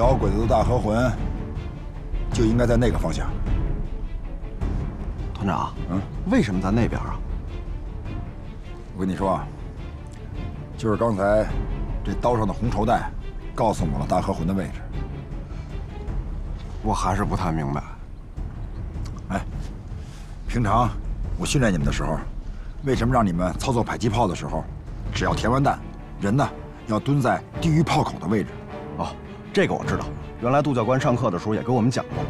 小鬼子的大河魂就应该在那个方向。团长，嗯，为什么在那边啊？我跟你说啊，就是刚才这刀上的红绸带告诉我了大河魂的位置。我还是不太明白。哎，平常我训练你们的时候，为什么让你们操作迫击炮的时候，只要填完弹，人呢要蹲在低于炮口的位置？哦，这个我知道。原来杜教官上课的时候也跟我们讲过，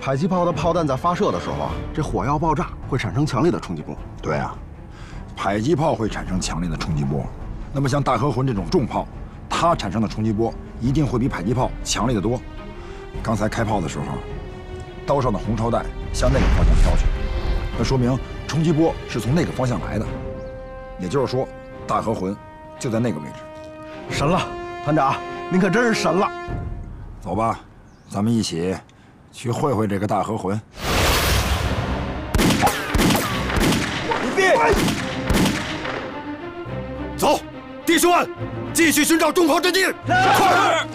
迫击炮的炮弹在发射的时候啊，这火药爆炸会产生强烈的冲击波。对啊，迫击炮会产生强烈的冲击波。那么像大和魂这种重炮，它产生的冲击波一定会比迫击炮强烈的多。刚才开炮的时候，刀上的红绸带向那个方向飘去，那说明冲击波是从那个方向来的。也就是说，大和魂就在那个位置。神了，团长，您可真是神了。走吧，咱们一起去会会这个大河魂。你别走，弟兄们，继续寻找重炮阵地，快！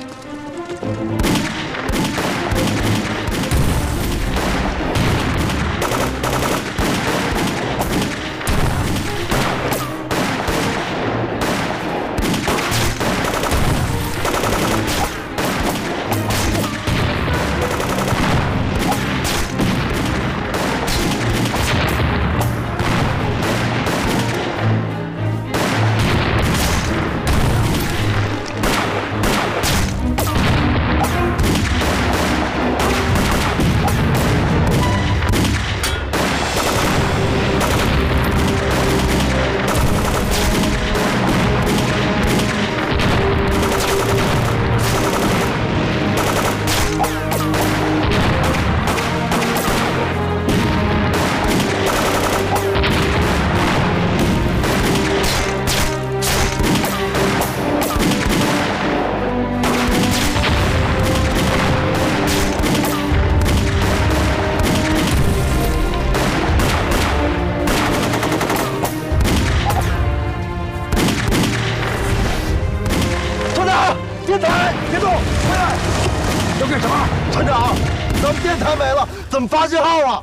咱们电台没了，怎么发信号啊？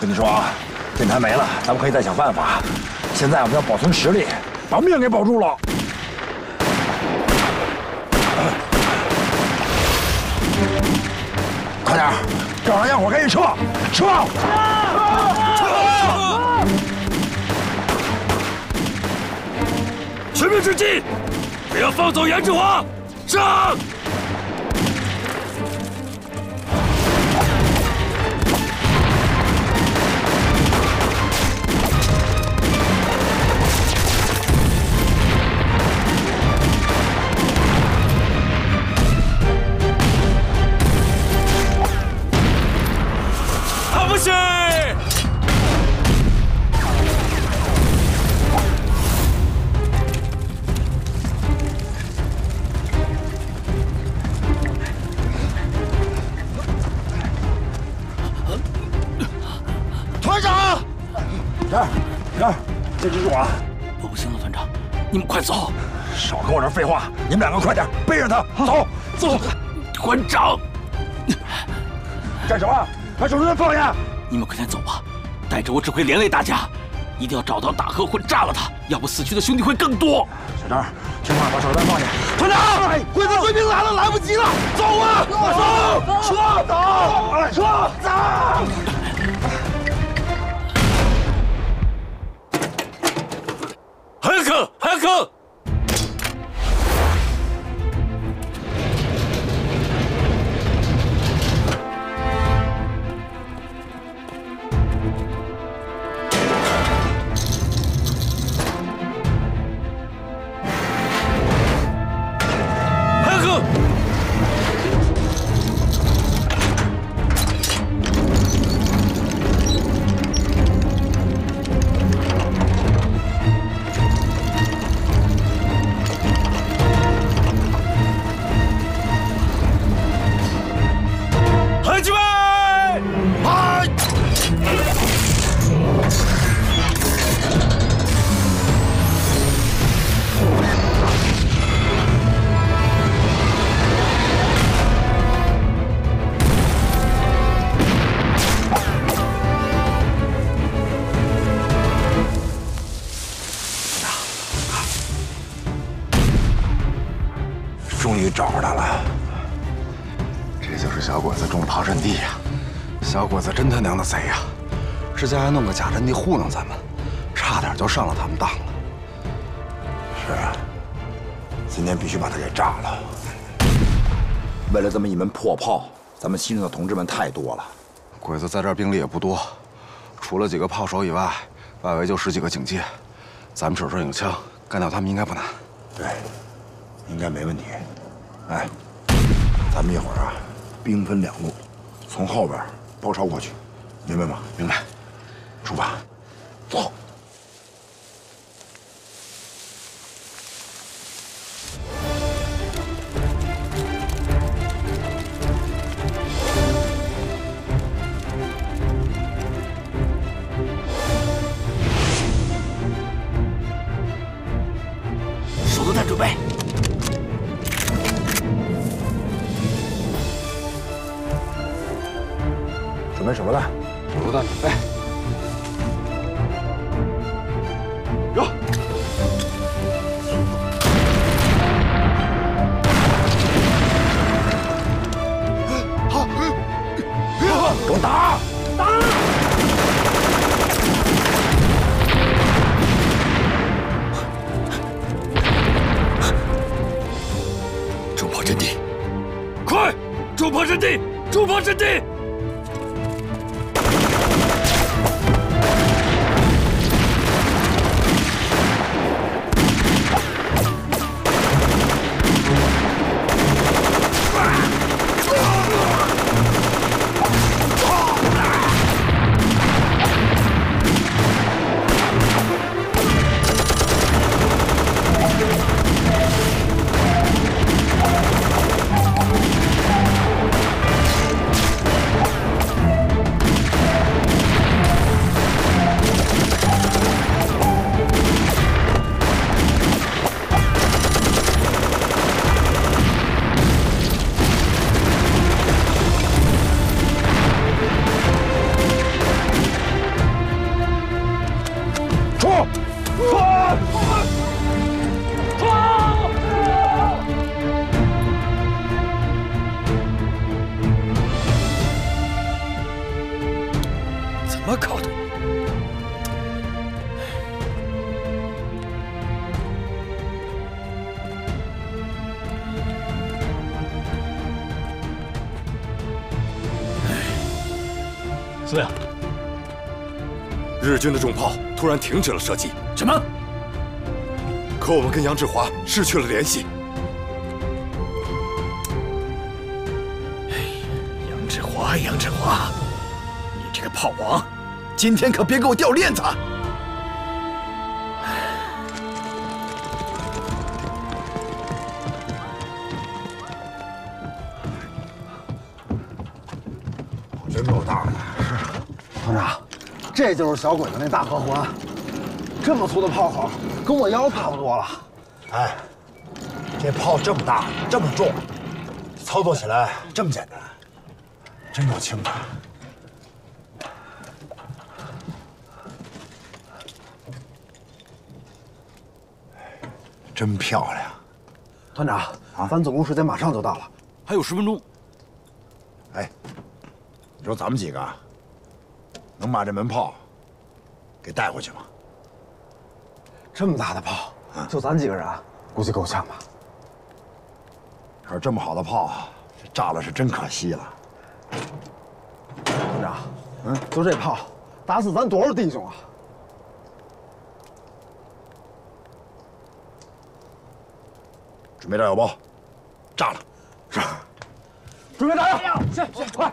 跟你说啊，电台没了，咱们可以再想办法。现在我们要保存实力，把命给保住了。快点，照上烟火，赶紧撤！撤！撤！全面追击！不要放走严志华！上！废话！你们两个快点，背着他走走！团长，干什么？把手榴弹放下！你们快点走吧，带着我只会连累大家。一定要找到大河混，炸了他，要不死去的兄弟会更多。小张，听话，把手榴弹放下！团长，鬼子追兵来了，来不及了，走啊！走，撤走，撤走！海克，海克！真他娘的贼呀！之前还弄个假阵地糊弄咱们，差点就上了他们当了。是啊，今天必须把他给炸了。为了这么一门破炮，咱们牺牲的同志们太多了。鬼子在这儿兵力也不多，除了几个炮手以外，外围就十几个警戒。咱们手上有枪，干掉他们应该不难。对，应该没问题。哎，咱们一会儿啊，兵分两路，从后边包抄过去，明白吗？明白。出发，走。司令，日军的重炮突然停止了射击，什么？可我们跟杨志华失去了联系。杨志华，杨志华，你这个炮王，今天可别给我掉链子！真够大的。团长，这就是小鬼子那大合魂，这么粗的炮口，跟我腰差不多了。哎，这炮这么大，这么重，操作起来这么简单，真够轻的。真漂亮！团长，咱总攻时间马上就到了。还有十分钟，哎，你说咱们几个啊能把这门炮给带回去吗？这么大的炮，就咱几个人，估计够呛吧？可是这么好的炮，这炸了是真可惜了。团长，嗯，就这炮，打死咱多少弟兄啊？准备炸药包，炸了！是。准备炸药！是是，快！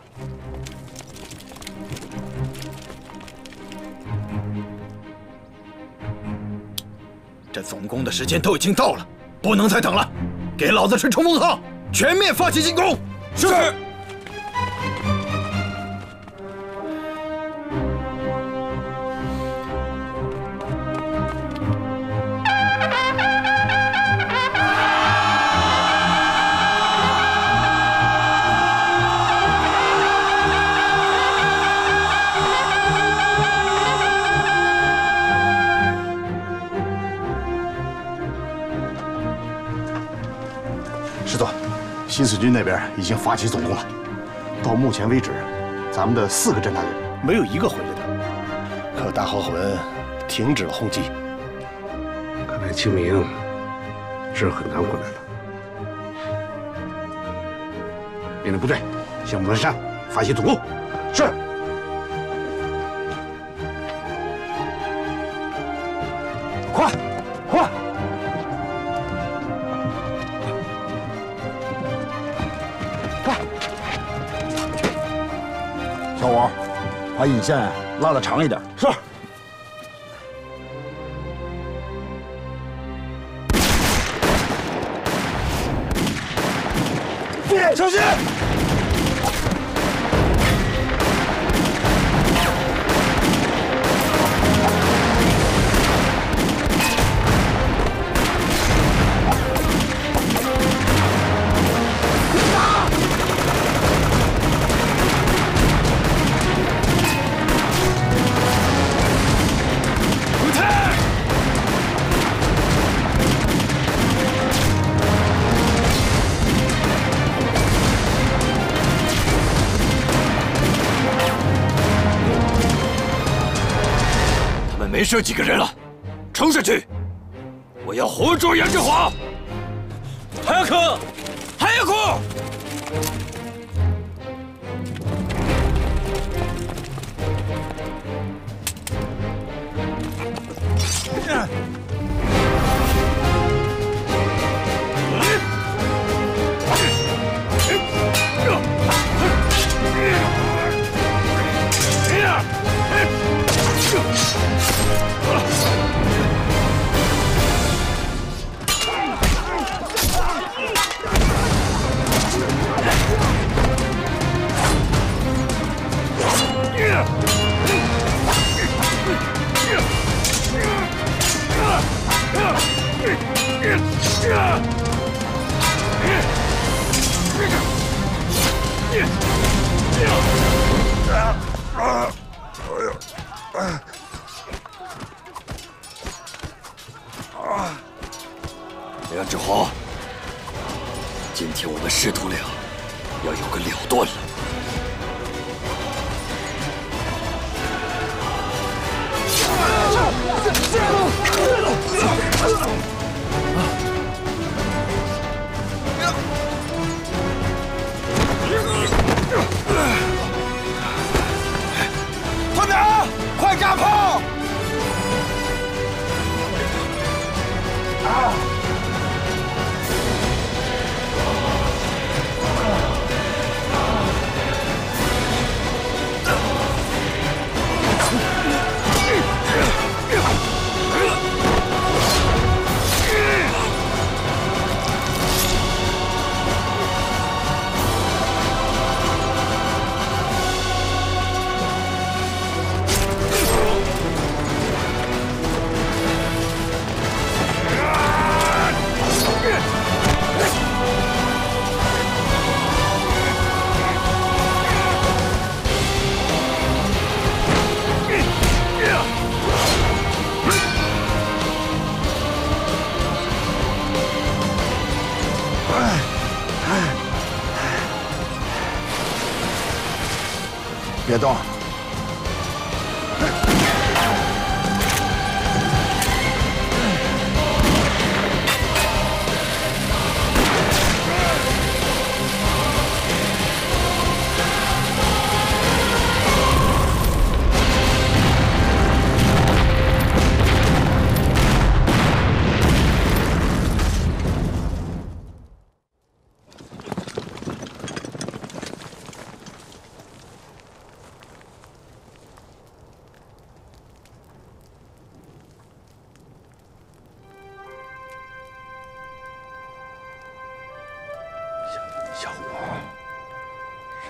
总攻的时间都已经到了，不能再等了，给老子吹冲锋号，全面发起进攻！是。新四军那边已经发起总攻了。到目前为止，咱们的四个侦察队没有一个回来的。可大和魂停止了轰击。看来清明是很难回来了。命令部队向五台山发起总攻。是。引线拉的长一点。是。小心！没剩几个人了，冲上去！我要活捉杨志华！海可，海可！杨别动！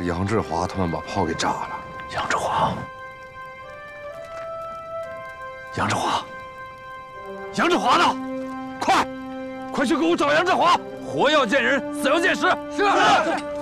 是杨志华他们把炮给炸了。杨志华，杨志华，杨志华呢？快，快去给我找杨志华！活要见人，死要见尸。是。